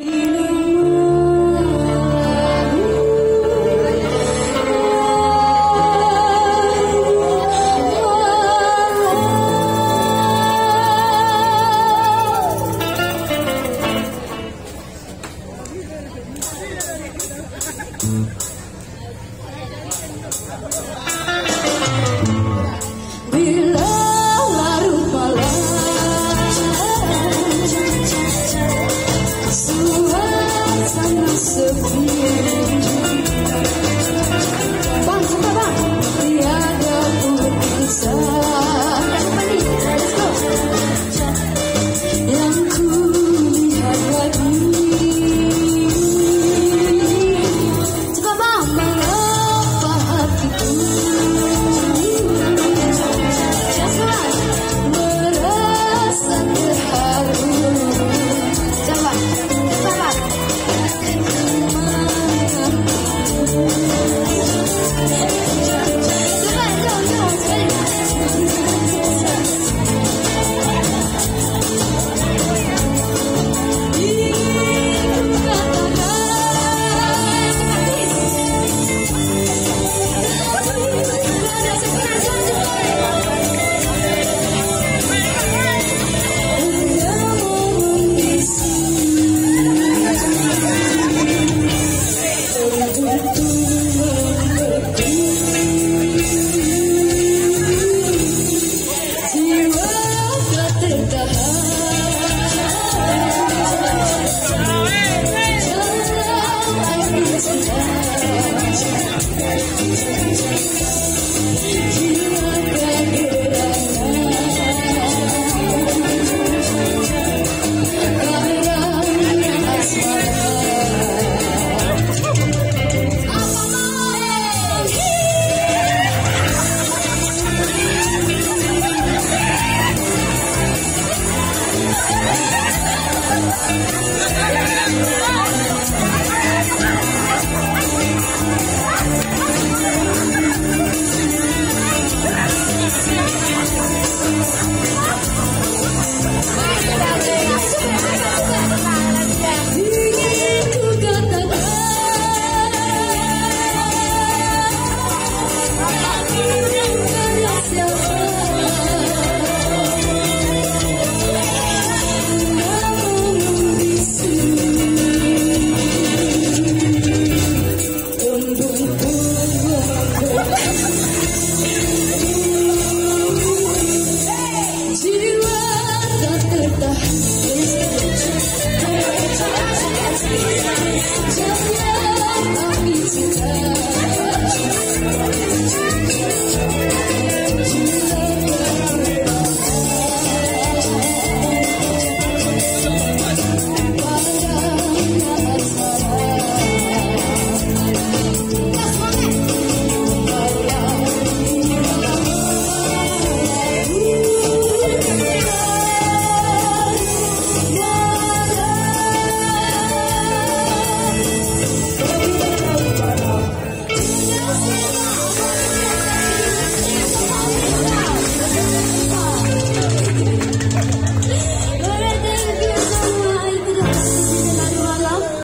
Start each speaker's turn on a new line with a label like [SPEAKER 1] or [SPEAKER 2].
[SPEAKER 1] Just Yeah.